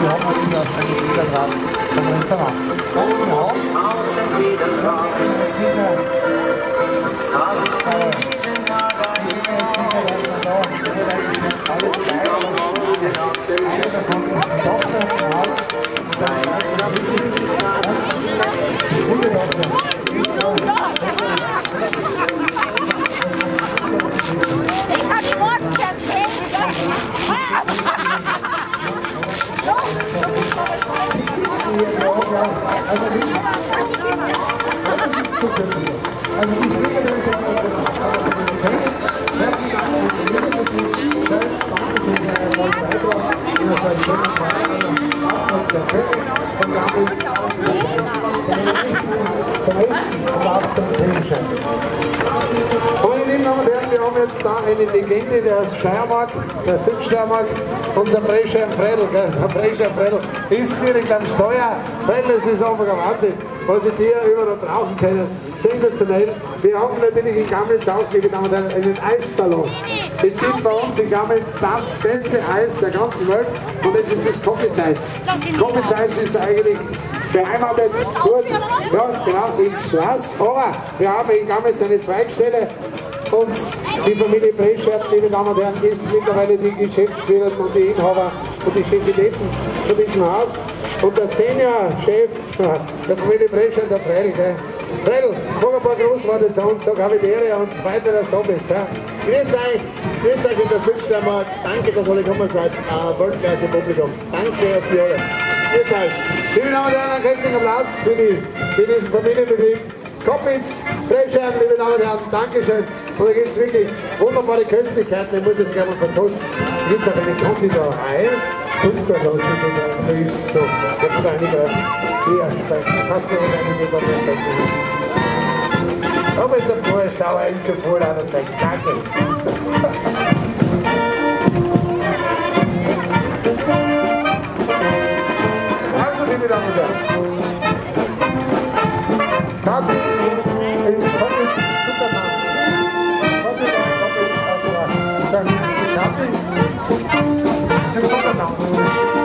die haben wir wieder aus der Bildergrad vom Restaurant. Und genau, jetzt sind wir, äh, ich bin mir jetzt sicher, dass wir da vielleicht alle zwei oder so, einer davon ist die Tochter im Haus und dann Ich Also nicht, also die Schwiegereltern, Meine jetzt da eine Legende der Steiermark, der Südsteiermark, unser Brescher Fredel, gell? der Brescher Fredel ist direkt am Steuer. Fredel, das ist einfach ein Wahnsinn, was ich dir überall brauchen können. Sensationell. Wir haben natürlich in Gamitz auch, liebe Damen und Herren, einen Eissalon. Es gibt bei uns in Gamitz das beste Eis der ganzen Welt und das ist das Koppitz-Eis. Koppitz-Eis ist eigentlich beheimatet, kurz, ja genau, in Straß, aber wir haben in Gamitz eine Zweigstelle und die Familie Breschert, liebe Damen und Herren, ist mittlerweile die Geschäftsführer und die Inhaber und die Chefinetten von diesem Haus. Und der Senior-Chef der Familie Breschert, der Freil, gell? Freil, mach ein paar Großworte zu uns, sag Ehre und so weiter, dass du da bist. Ja? Grüß euch, grüß euch in der Südsteiermark. Danke, dass ihr gekommen seid. Äh, Weltklasse-Publikum. Danke für alle. Grüß euch. Liebe Damen und Herren, einen kräftigen Applaus für, die, für diesen Familienbetrieb. Koppitz, Breschert, liebe Damen und Herren, Dankeschön. Und da gibt es wirklich wunderbare Köstlichkeiten, ich muss jetzt gleich mal verkosten. Da gibt es auch eine Konditorei, Zuckerlose, die da ist, so, da von einiger Ehrstein, fast nur was einige bei der Seite. Aber ist der Vorschauer ist schon voll an der Seite, danke. Also, liebe Damen und Herren, Koppitz. Dann Kaffee im Supermarkt. Wow.